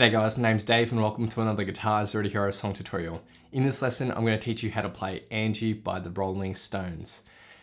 G'day guys, my name's Dave and welcome to another Guitar Zero to Hero song tutorial. In this lesson, I'm going to teach you how to play Angie by the Rolling Stones.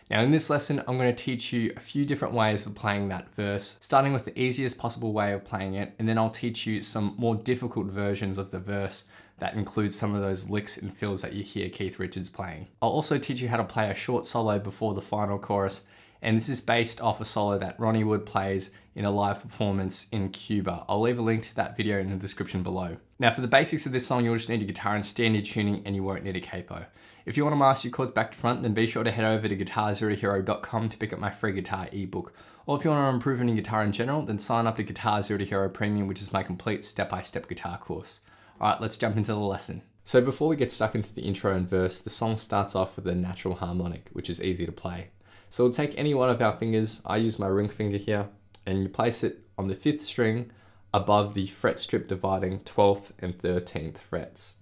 Now in this lesson, I'm going to teach you a few different ways of playing that verse, starting with the easiest possible way of playing it, and then I'll teach you some more difficult versions of the verse that includes some of those licks and fills that you hear Keith Richards playing. I'll also teach you how to play a short solo before the final chorus and this is based off a solo that Ronnie Wood plays in a live performance in Cuba. I'll leave a link to that video in the description below. Now for the basics of this song, you'll just need a guitar and standard tuning and you won't need a capo. If you want to master your chords back to front, then be sure to head over to guitarzerotohero.com to pick up my free guitar ebook. Or if you want to improve on your guitar in general, then sign up to Guitar Zero to Hero Premium, which is my complete step-by-step -step guitar course. Alright, let's jump into the lesson. So before we get stuck into the intro and verse, the song starts off with a natural harmonic, which is easy to play. So we'll take any one of our fingers, I use my ring finger here, and you place it on the fifth string above the fret strip dividing 12th and 13th frets.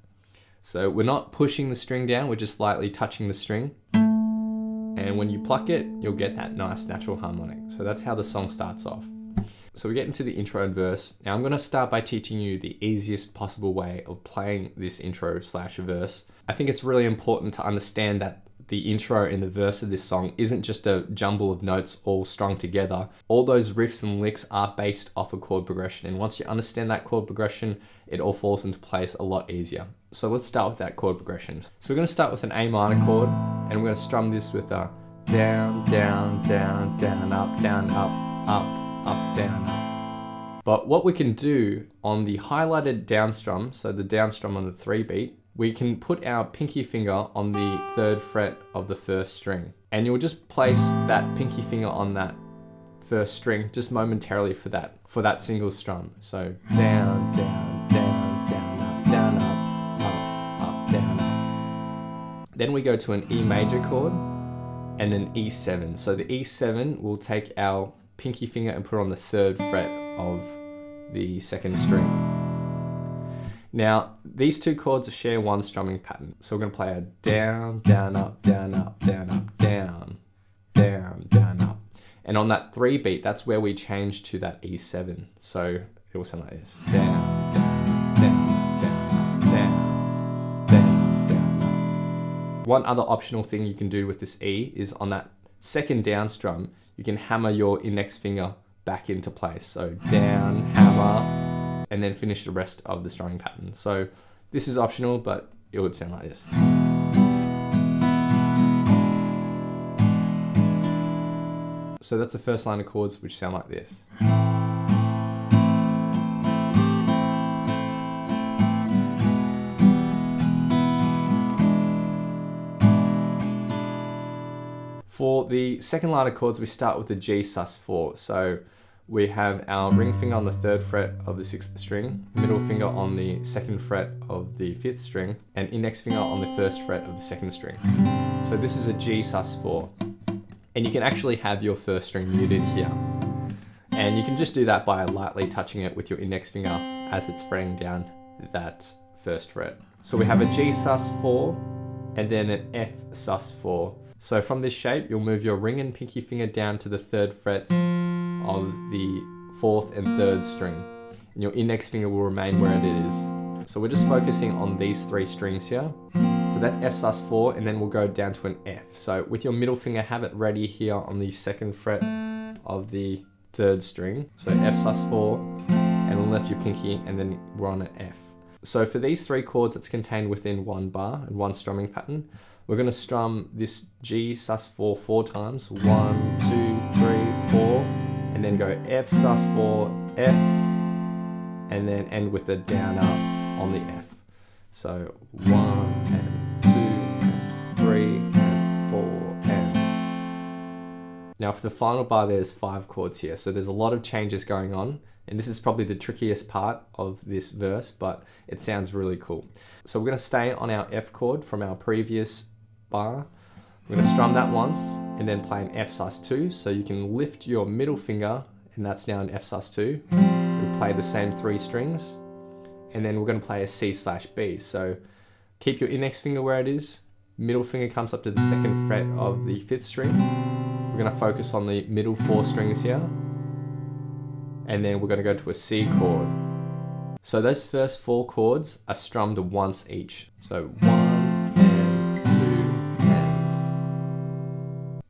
So we're not pushing the string down, we're just lightly touching the string. And when you pluck it, you'll get that nice natural harmonic. So that's how the song starts off. So we get into the intro and verse. Now I'm gonna start by teaching you the easiest possible way of playing this intro slash verse. I think it's really important to understand that the intro and the verse of this song isn't just a jumble of notes all strung together. All those riffs and licks are based off a chord progression. And once you understand that chord progression, it all falls into place a lot easier. So let's start with that chord progression. So we're gonna start with an A minor chord and we're gonna strum this with a down, down, down, down, up, down, up, up, up, down, up. But what we can do on the highlighted down strum, so the down strum on the three beat, we can put our pinky finger on the third fret of the first string. And you'll just place that pinky finger on that first string just momentarily for that for that single strum. So down, down, down, down, up, down, up, up, up, down, up. Then we go to an E major chord and an E7. So the E7 will take our pinky finger and put it on the third fret of the second string. Now, these two chords share one strumming pattern. So we're going to play a down, down, up, down, up, down, up, down, down, down, up. And on that three beat, that's where we change to that E7. So it will sound like this. Down, down, down, down, down, down, down. One other optional thing you can do with this E is on that second down strum, you can hammer your index finger back into place. So down, hammer, and then finish the rest of the strumming pattern. So this is optional, but it would sound like this. So that's the first line of chords which sound like this. For the second line of chords, we start with the G sus4. So we have our ring finger on the third fret of the sixth string, middle finger on the second fret of the fifth string, and index finger on the first fret of the second string. So this is a G sus4. And you can actually have your first string muted here. And you can just do that by lightly touching it with your index finger as it's fretting down that first fret. So we have a G sus4 and then an F sus4. So from this shape, you'll move your ring and pinky finger down to the third frets of the fourth and third string. And your index finger will remain where it is. So we're just focusing on these three strings here. So that's F sus4 and then we'll go down to an F. So with your middle finger, have it ready here on the second fret of the third string. So F sus4 and on left your pinky and then we're on an F. So for these three chords that's contained within one bar and one strumming pattern, we're going to strum this G sus4 four times. One, two, three, and then go F sus4, F, and then end with the down up on the F. So one and two three and four and. Now for the final bar there's five chords here, so there's a lot of changes going on, and this is probably the trickiest part of this verse, but it sounds really cool. So we're gonna stay on our F chord from our previous bar, we're to strum that once and then play an F sus2. So you can lift your middle finger and that's now an F sus2. We play the same three strings and then we're going to play a C slash B. So keep your index finger where it is. Middle finger comes up to the second fret of the fifth string. We're going to focus on the middle four strings here. And then we're going to go to a C chord. So those first four chords are strummed once each. So one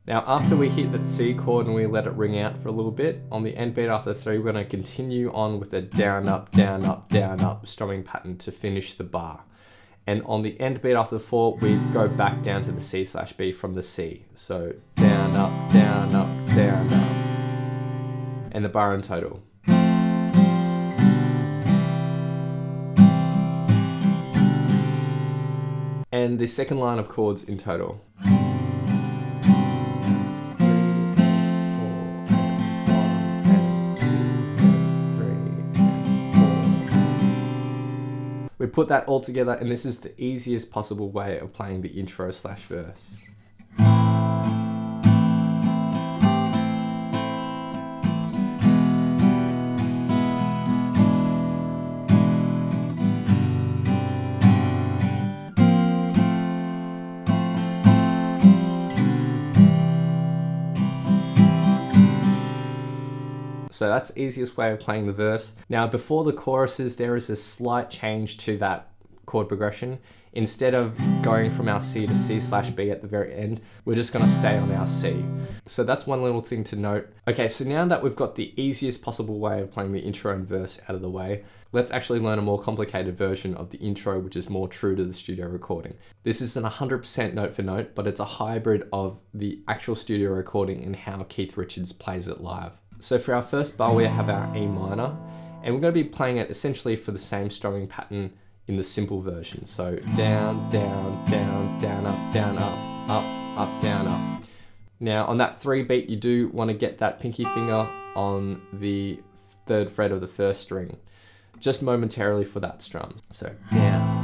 Now after we hit that C chord and we let it ring out for a little bit, on the end beat after three, we're gonna continue on with a down, up, down, up, down, up strumming pattern to finish the bar. And on the end beat after the four, we go back down to the C slash B from the C. So down, up, down, up, down, up. And the bar in total. And the second line of chords in total. Put that all together and this is the easiest possible way of playing the intro slash verse. So that's the easiest way of playing the verse. Now before the choruses, there is a slight change to that chord progression. Instead of going from our C to C slash B at the very end, we're just gonna stay on our C. So that's one little thing to note. Okay, so now that we've got the easiest possible way of playing the intro and verse out of the way, let's actually learn a more complicated version of the intro, which is more true to the studio recording. This isn't 100% note for note, but it's a hybrid of the actual studio recording and how Keith Richards plays it live. So for our first bar, we have our E minor, and we're going to be playing it essentially for the same strumming pattern in the simple version. So down, down, down, down, up, down, up, up, up, down, up. Now on that three beat, you do want to get that pinky finger on the third fret of the first string, just momentarily for that strum. So down,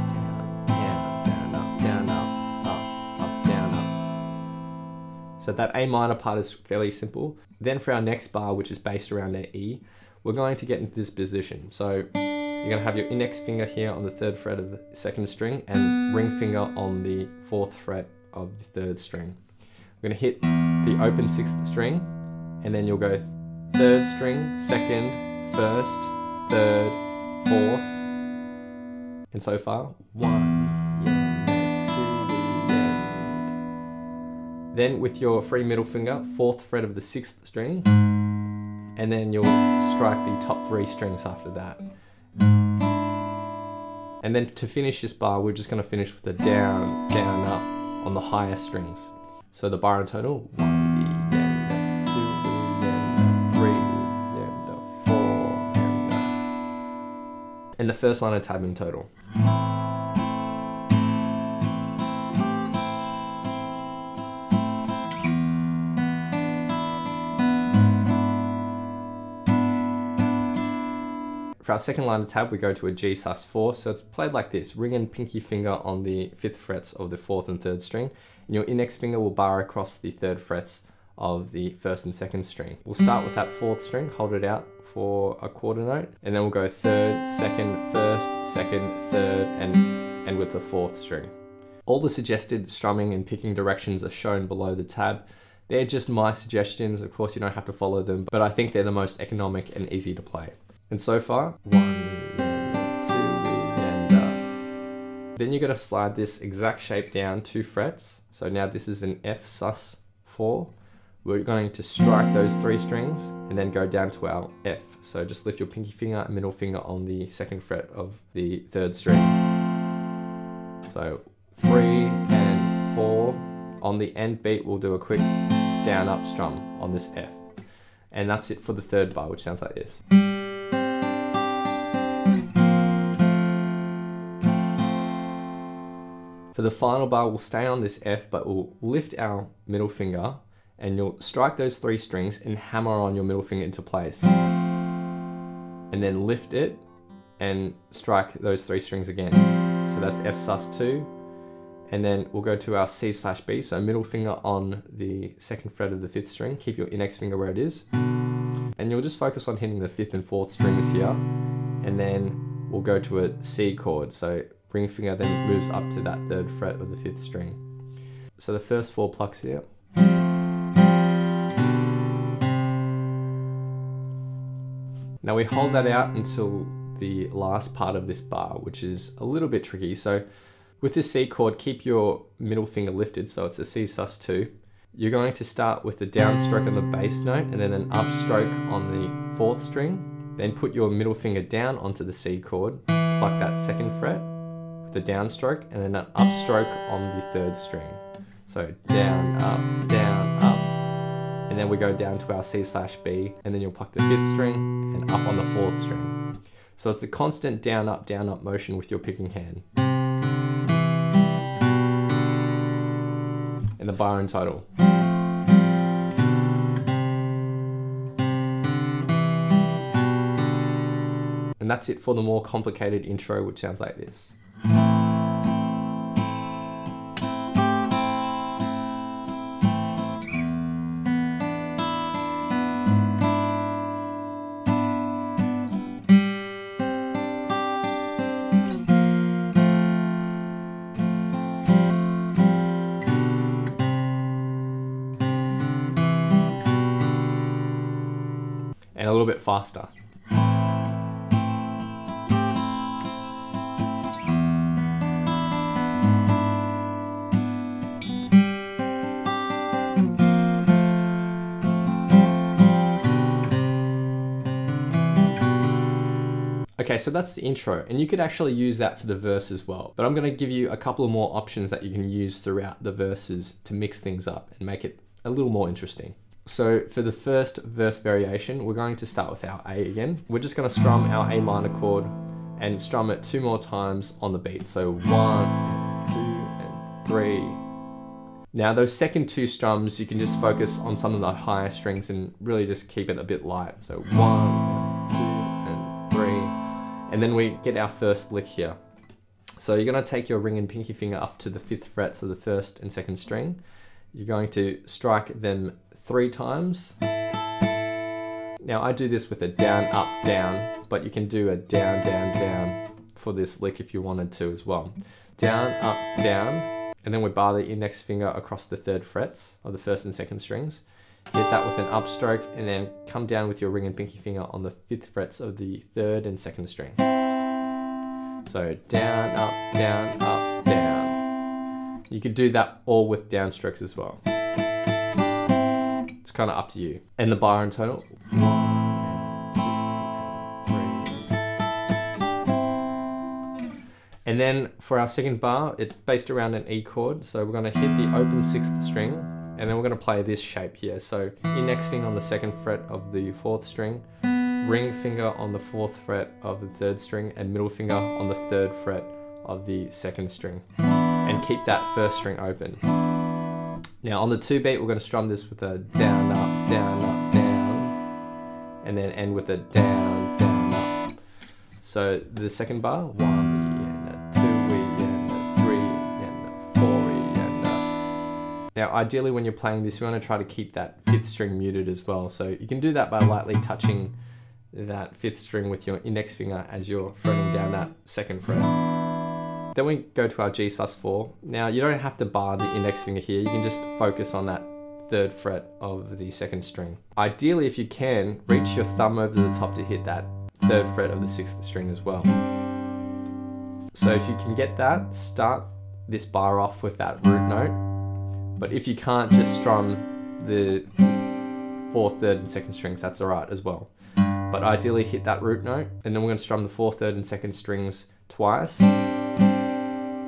So that A minor part is fairly simple. Then for our next bar, which is based around our E, we're going to get into this position. So you're going to have your index finger here on the third fret of the second string and ring finger on the fourth fret of the third string. We're going to hit the open sixth string and then you'll go third string, second, first, third, fourth, and so far. One, Then with your free middle finger, fourth fret of the sixth string, and then you'll strike the top three strings after that. And then to finish this bar, we're just gonna finish with a down, down, up on the higher strings. So the bar in total, and the first line of tab in total. For our second line of tab, we go to a G sus4. So it's played like this, ring and pinky finger on the fifth frets of the fourth and third string. And your index finger will bar across the third frets of the first and second string. We'll start with that fourth string, hold it out for a quarter note, and then we'll go third, second, first, second, third, and, and with the fourth string. All the suggested strumming and picking directions are shown below the tab. They're just my suggestions, of course you don't have to follow them, but I think they're the most economic and easy to play. And so far, one, two, and. Then you're gonna slide this exact shape down two frets. So now this is an F sus four. We're going to strike those three strings and then go down to our F. So just lift your pinky finger and middle finger on the second fret of the third string. So three and four. On the end beat, we'll do a quick down up strum on this F. And that's it for the third bar, which sounds like this. For the final bar, we'll stay on this F, but we'll lift our middle finger and you'll strike those three strings and hammer on your middle finger into place. And then lift it and strike those three strings again. So that's F sus2. And then we'll go to our C slash B. So middle finger on the second fret of the fifth string. Keep your index finger where it is. And you'll just focus on hitting the fifth and fourth strings here. And then we'll go to a C chord. So ring finger then moves up to that third fret of the fifth string. So the first four plucks here. Now we hold that out until the last part of this bar, which is a little bit tricky. So with this C chord, keep your middle finger lifted, so it's a C sus2. You're going to start with a downstroke on the bass note and then an upstroke on the fourth string. Then put your middle finger down onto the C chord, pluck that second fret a downstroke and then an upstroke on the third string. So down, up, down, up, and then we go down to our C slash B, and then you'll pluck the fifth string and up on the fourth string. So it's a constant down, up, down, up motion with your picking hand. And the bar and title. And that's it for the more complicated intro, which sounds like this. Faster. Okay, so that's the intro, and you could actually use that for the verse as well. But I'm gonna give you a couple of more options that you can use throughout the verses to mix things up and make it a little more interesting. So for the first verse variation, we're going to start with our A again. We're just gonna strum our A minor chord and strum it two more times on the beat. So one, two, and three. Now those second two strums, you can just focus on some of the higher strings and really just keep it a bit light. So one, two, and three. And then we get our first lick here. So you're gonna take your ring and pinky finger up to the fifth frets of the first and second string. You're going to strike them three times. Now I do this with a down, up, down, but you can do a down, down, down for this lick if you wanted to as well. Down, up, down, and then we bar the index finger across the third frets of the first and second strings. Hit that with an upstroke and then come down with your ring and pinky finger on the fifth frets of the third and second string. So down, up, down, up, down. You could do that all with downstrokes as well kind of up to you. And the bar in total. And then for our second bar, it's based around an E chord. So we're gonna hit the open sixth string and then we're gonna play this shape here. So index finger on the second fret of the fourth string, ring finger on the fourth fret of the third string, and middle finger on the third fret of the second string. And keep that first string open. Now on the two beat, we're going to strum this with a down, up, down, up, down, and then end with a down, down, up. So the second bar, one e and a two e and a three and a four e and a. Now ideally when you're playing this, you want to try to keep that fifth string muted as well. So you can do that by lightly touching that fifth string with your index finger as you're fretting down that second fret. Then we go to our G sus4. Now you don't have to bar the index finger here, you can just focus on that third fret of the second string. Ideally, if you can, reach your thumb over the top to hit that third fret of the sixth string as well. So if you can get that, start this bar off with that root note. But if you can't, just strum the fourth, third, and second strings, that's alright as well. But ideally hit that root note, and then we're gonna strum the fourth, third, and second strings twice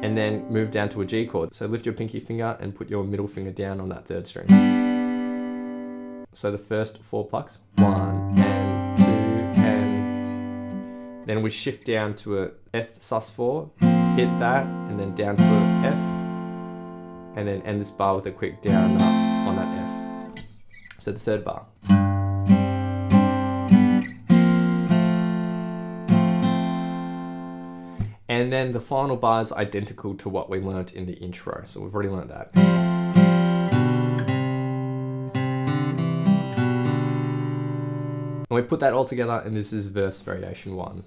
and then move down to a G chord. So lift your pinky finger and put your middle finger down on that third string. So the first four plucks, one and two and then we shift down to a F sus4, hit that and then down to a F and then end this bar with a quick down up on that F. So the third bar. And then the final bar is identical to what we learnt in the intro. So we've already learnt that. And we put that all together and this is verse variation one.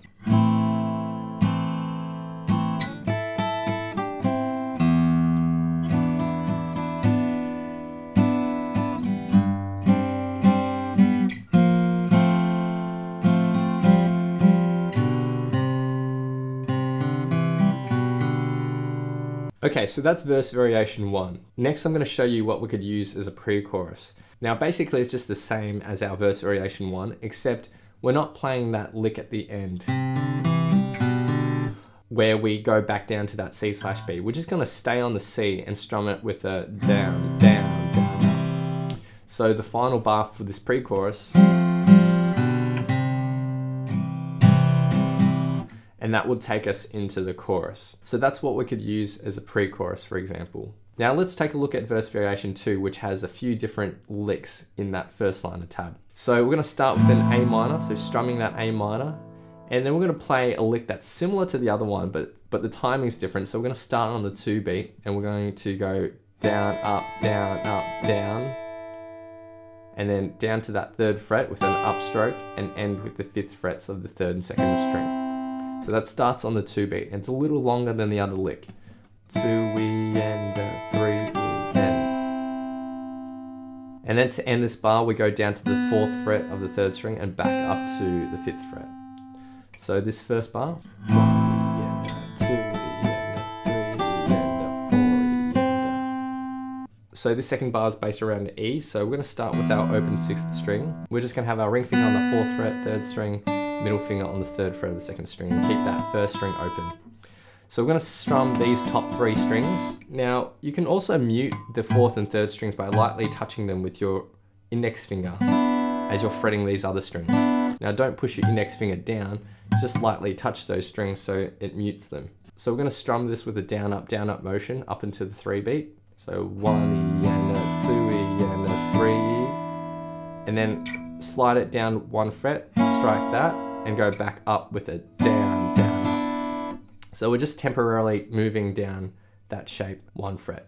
Okay, so that's verse variation one. Next, I'm going to show you what we could use as a pre-chorus. Now, basically, it's just the same as our verse variation one, except we're not playing that lick at the end where we go back down to that C slash B. We're just going to stay on the C and strum it with a down, down, down. So the final bar for this pre-chorus and that would take us into the chorus. So that's what we could use as a pre-chorus, for example. Now let's take a look at verse variation two, which has a few different licks in that first line of tab. So we're gonna start with an A minor, so strumming that A minor, and then we're gonna play a lick that's similar to the other one, but, but the timing's different. So we're gonna start on the two beat, and we're going to go down, up, down, up, down, and then down to that third fret with an upstroke, and end with the fifth frets of the third and second string. So that starts on the two beat, and it's a little longer than the other lick. Two E and a three E and. Then to end this bar, we go down to the fourth fret of the third string and back up to the fifth fret. So this first bar. So this second bar is based around E, so we're going to start with our open sixth string. We're just going to have our ring finger on the fourth fret, third string, middle finger on the third fret of the second string, and keep that first string open. So we're going to strum these top three strings. Now, you can also mute the fourth and third strings by lightly touching them with your index finger as you're fretting these other strings. Now, don't push your index finger down, just lightly touch those strings so it mutes them. So we're going to strum this with a down, up, down, up motion up into the three beat. So one and a two and a three. And then slide it down one fret, strike that, and go back up with a down, down, up. So we're just temporarily moving down that shape one fret.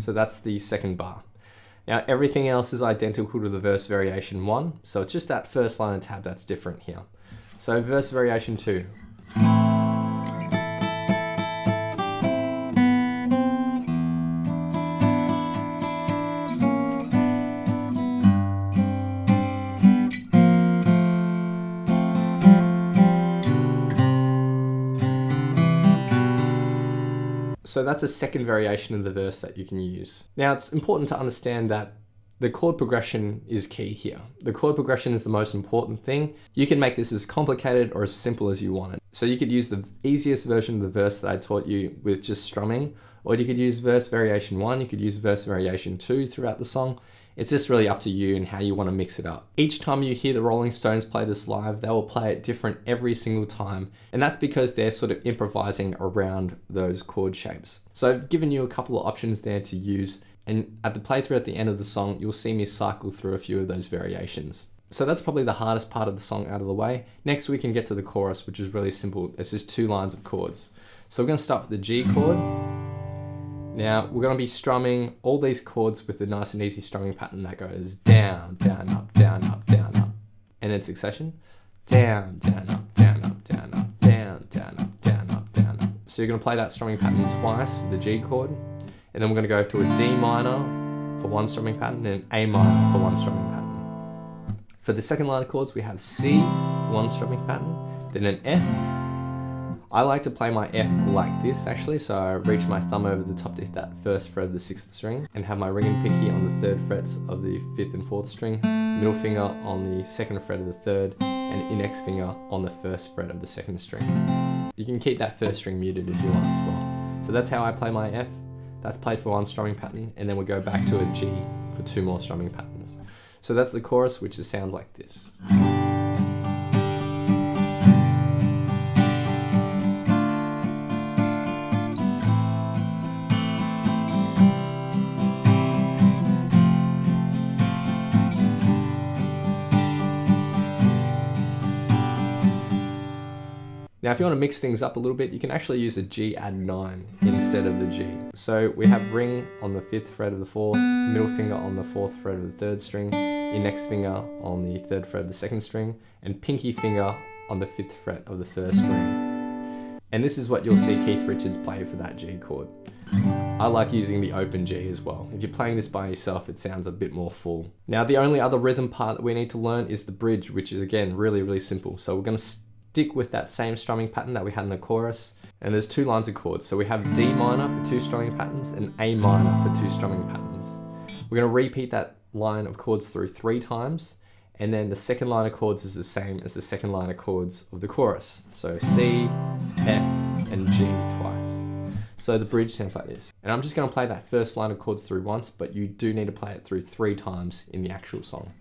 So that's the second bar. Now everything else is identical to the verse variation one, so it's just that first line of tab that's different here. So verse variation two. So that's a second variation of the verse that you can use. Now it's important to understand that the chord progression is key here. The chord progression is the most important thing. You can make this as complicated or as simple as you want it. So you could use the easiest version of the verse that I taught you with just strumming, or you could use verse variation one, you could use verse variation two throughout the song. It's just really up to you and how you want to mix it up. Each time you hear the Rolling Stones play this live, they will play it different every single time, and that's because they're sort of improvising around those chord shapes. So I've given you a couple of options there to use, and at the playthrough at the end of the song, you'll see me cycle through a few of those variations. So that's probably the hardest part of the song out of the way. Next we can get to the chorus, which is really simple. It's just two lines of chords. So we're going to start with the G chord. Now we're going to be strumming all these chords with a nice and easy strumming pattern that goes down, down, up, down, up, down, up. And in succession, down, down, up, down, up, down, up, down, down, up, down, up, down, up. So you're going to play that strumming pattern twice for the G chord. And then we're going to go to a D minor for one strumming pattern and A minor for one strumming pattern. For the second line of chords, we have C for one strumming pattern, then an F I like to play my F like this actually, so I reach my thumb over the top to hit that first fret of the sixth string and have my ring and pinky on the third frets of the fifth and fourth string, middle finger on the second fret of the third, and index finger on the first fret of the second string. You can keep that first string muted if you want as well. So that's how I play my F. That's played for one strumming pattern, and then we go back to a G for two more strumming patterns. So that's the chorus, which sounds like this. Now, if you want to mix things up a little bit, you can actually use a G add 9 instead of the G. So we have ring on the 5th fret of the 4th, middle finger on the 4th fret of the 3rd string, index finger on the 3rd fret of the 2nd string, and pinky finger on the 5th fret of the 1st string. And this is what you'll see Keith Richards play for that G chord. I like using the open G as well. If you're playing this by yourself, it sounds a bit more full. Now, the only other rhythm part that we need to learn is the bridge, which is again really, really simple. So we're going to stick with that same strumming pattern that we had in the chorus. And there's two lines of chords. So we have D minor for two strumming patterns and A minor for two strumming patterns. We're going to repeat that line of chords through three times. And then the second line of chords is the same as the second line of chords of the chorus. So C, F, and G twice. So the bridge sounds like this. And I'm just going to play that first line of chords through once, but you do need to play it through three times in the actual song.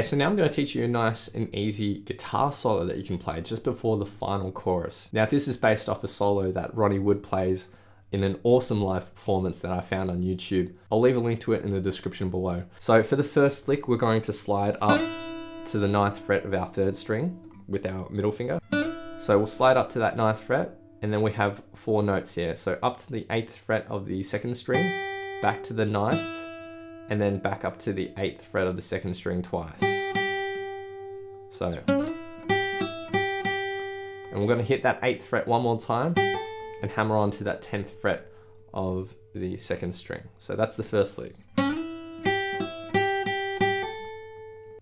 Okay, so now I'm going to teach you a nice and easy guitar solo that you can play just before the final chorus. Now this is based off a solo that Ronnie Wood plays in an awesome live performance that I found on YouTube. I'll leave a link to it in the description below. So for the first lick, we're going to slide up to the ninth fret of our third string with our middle finger. So we'll slide up to that ninth fret and then we have four notes here. So up to the eighth fret of the second string, back to the ninth, and then back up to the eighth fret of the second string twice. So, and we're gonna hit that eighth fret one more time and hammer on to that 10th fret of the second string. So that's the first lick.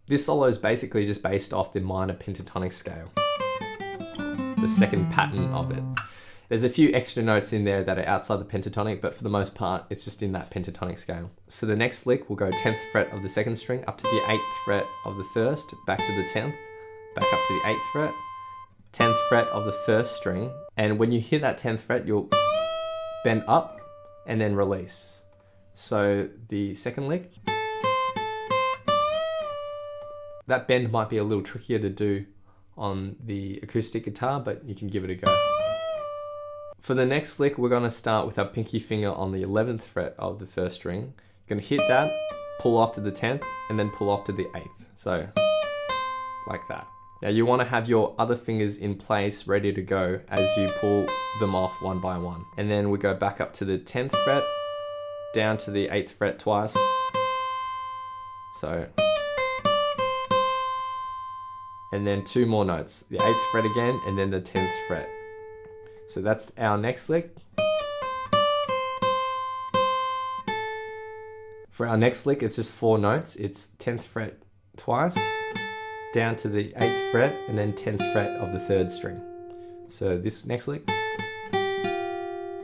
This solo is basically just based off the minor pentatonic scale, the second pattern of it. There's a few extra notes in there that are outside the pentatonic, but for the most part, it's just in that pentatonic scale. For the next lick, we'll go 10th fret of the second string up to the 8th fret of the first, back to the 10th, back up to the 8th fret, 10th fret of the first string. And when you hit that 10th fret, you'll bend up and then release. So the second lick, that bend might be a little trickier to do on the acoustic guitar, but you can give it a go. For the next lick, we're gonna start with our pinky finger on the 11th fret of the first string. Gonna hit that, pull off to the 10th, and then pull off to the 8th. So, like that. Now you wanna have your other fingers in place, ready to go as you pull them off one by one. And then we go back up to the 10th fret, down to the 8th fret twice. So, and then two more notes. The 8th fret again, and then the 10th fret. So that's our next lick. For our next lick, it's just four notes. It's 10th fret twice, down to the 8th fret, and then 10th fret of the third string. So this next lick.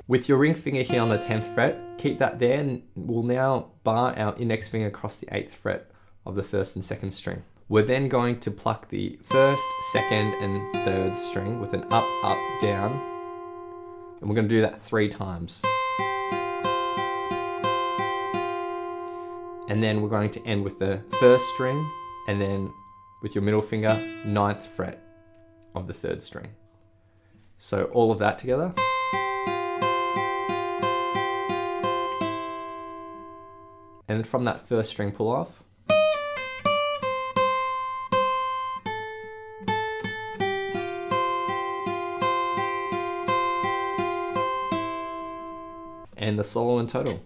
With your ring finger here on the 10th fret, keep that there and we'll now bar our index finger across the 8th fret of the first and second string. We're then going to pluck the first, second, and third string with an up, up, down and we're going to do that three times. And then we're going to end with the first string and then with your middle finger, ninth fret of the third string. So all of that together. And from that first string pull off, and the solo in total.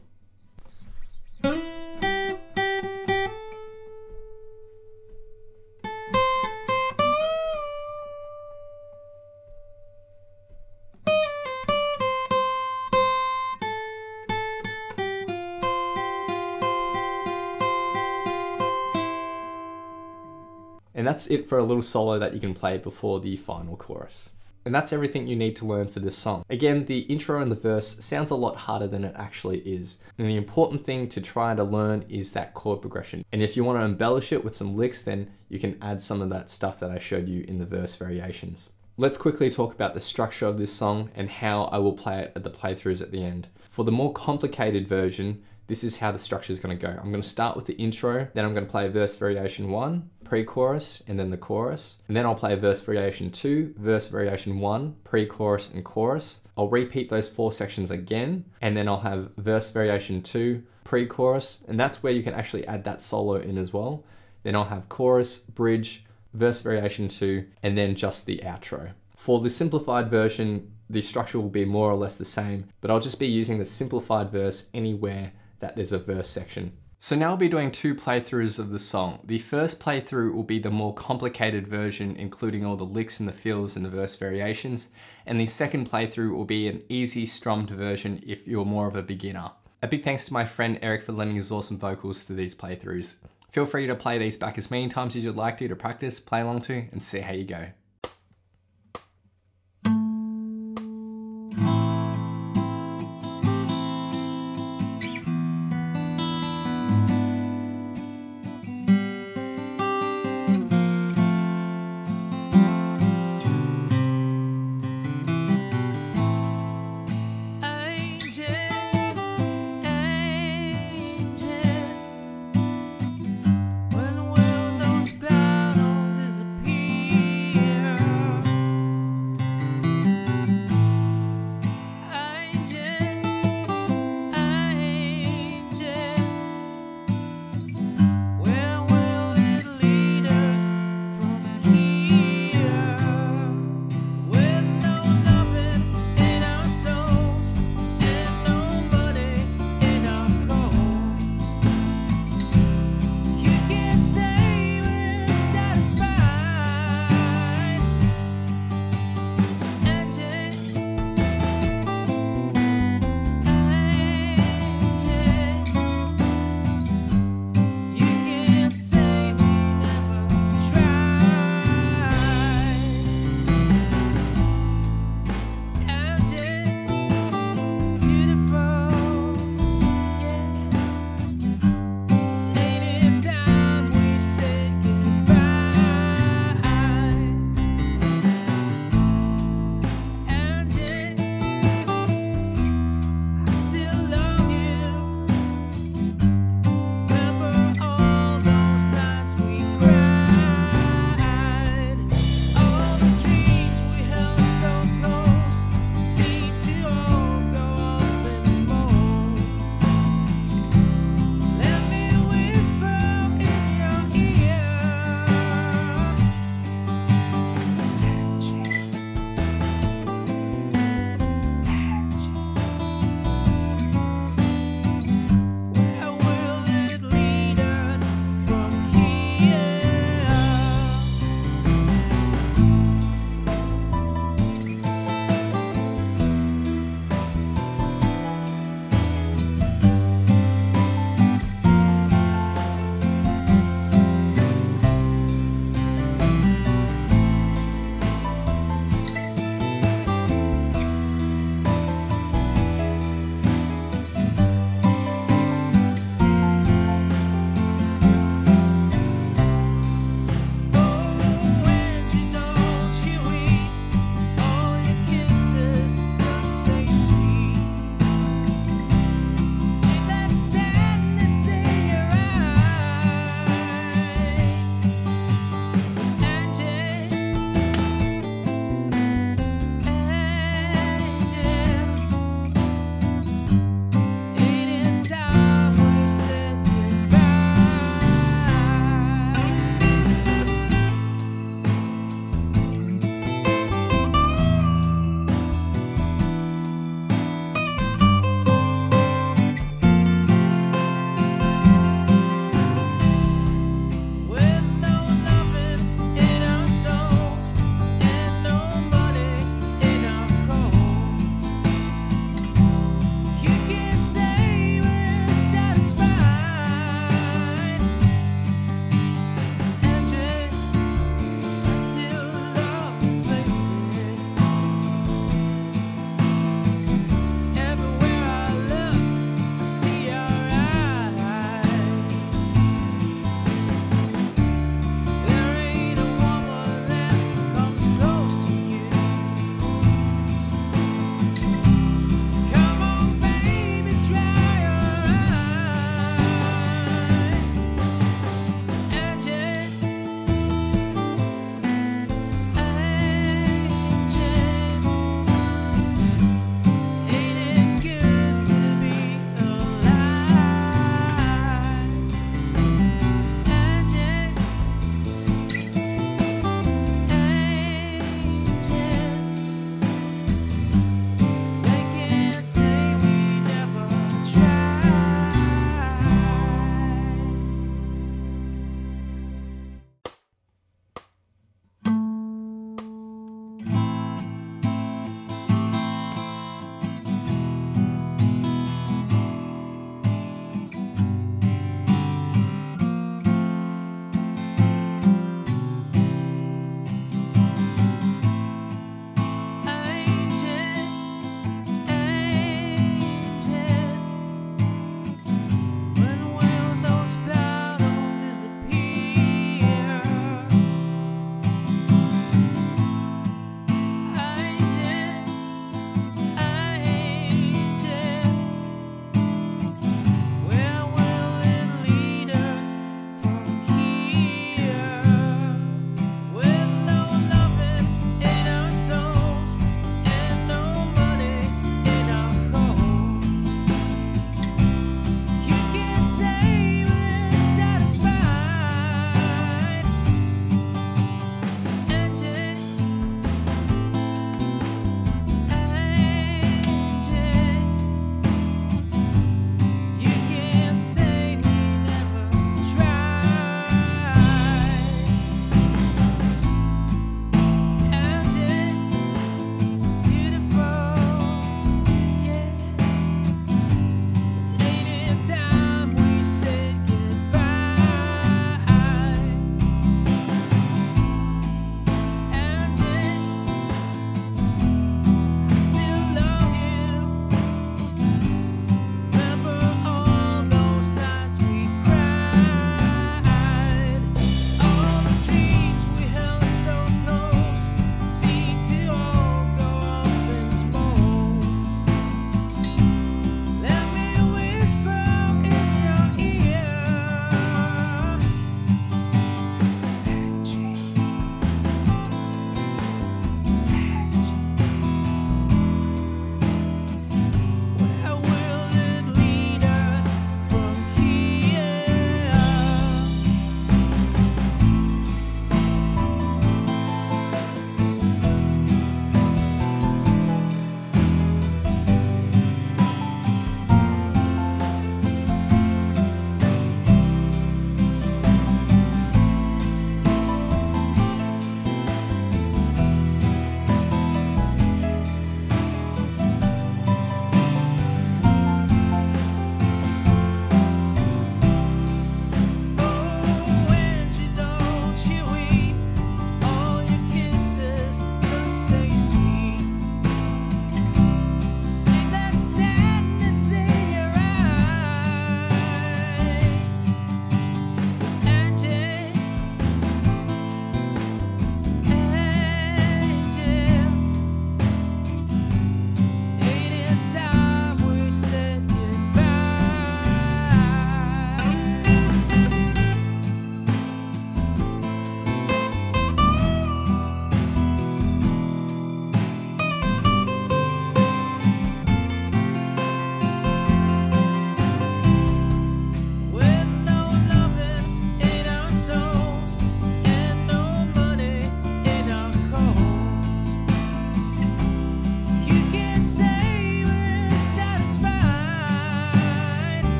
And that's it for a little solo that you can play before the final chorus. And that's everything you need to learn for this song. Again, the intro and the verse sounds a lot harder than it actually is. And the important thing to try to learn is that chord progression. And if you want to embellish it with some licks, then you can add some of that stuff that I showed you in the verse variations. Let's quickly talk about the structure of this song and how I will play it at the playthroughs at the end. For the more complicated version, this is how the structure is going to go. I'm going to start with the intro, then I'm going to play verse variation one, pre-chorus, and then the chorus. And then I'll play verse variation two, verse variation one, pre-chorus, and chorus. I'll repeat those four sections again, and then I'll have verse variation two, pre-chorus, and that's where you can actually add that solo in as well. Then I'll have chorus, bridge, verse variation two, and then just the outro. For the simplified version, the structure will be more or less the same, but I'll just be using the simplified verse anywhere that there's a verse section. So now I'll be doing two playthroughs of the song. The first playthrough will be the more complicated version, including all the licks and the fills and the verse variations. And the second playthrough will be an easy strummed version if you're more of a beginner. A big thanks to my friend Eric for lending his awesome vocals to these playthroughs. Feel free to play these back as many times as you'd like to to practice, play along to, and see how you go.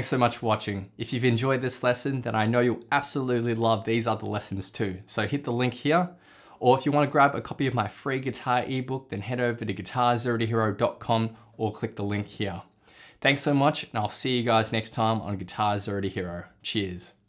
Thanks so much for watching. If you've enjoyed this lesson, then I know you'll absolutely love these other lessons too. So hit the link here. Or if you want to grab a copy of my free guitar ebook, then head over to guitarzerotohero.com or click the link here. Thanks so much, and I'll see you guys next time on Guitar Zero to Hero. Cheers.